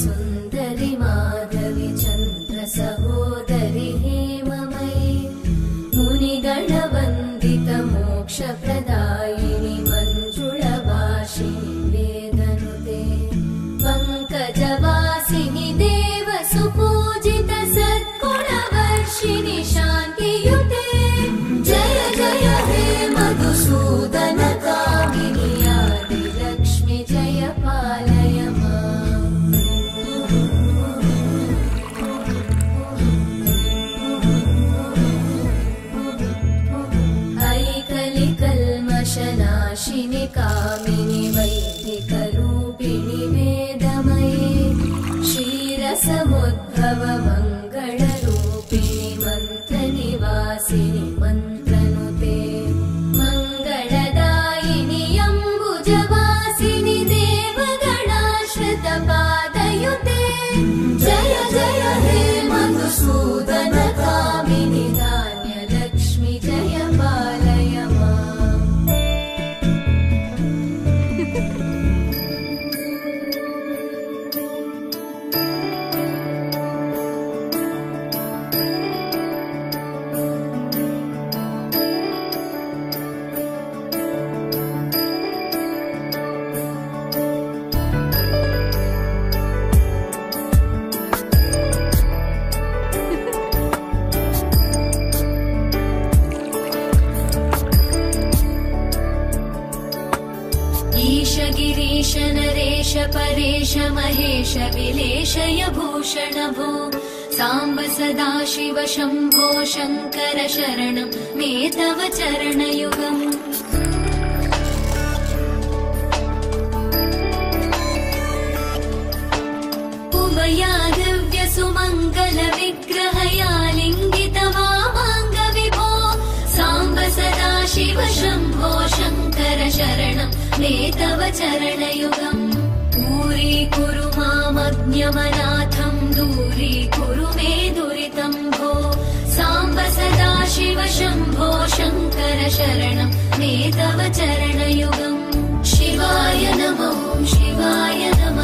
सुन्दरि माधवि चन्द्र सहोदरि हेममयि मुनिगणवन्दित मोक्षप्रदायिनि मञ्जुळवासिनि वेदनुते। पङ्कजवासिनि देव सुपूजित सद्गुणवर्षिणि शान्तियुते ऐकलिकल्मषनाशिनि कामिनि वैदिकरूपिणि गिरीश नरेश परेश महेश विलेशय भूषण भो। साम्ब सदा शिव शम्भो शङ्कर शरणं। मे तव चरणयुगम्। उमया मे तव चरणयुगम्। दूरी कुरु मामज्ञमनाथं दूरी कुरु मे दुरितं भो साम्ब सदा शिव शम्भो शङ्कर शरणं मे तव चरणयुगम्। शिवाय नमो शिवाय नमः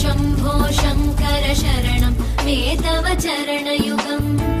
शम्भो शङ्कर शरणं मे तव चरणयुगम्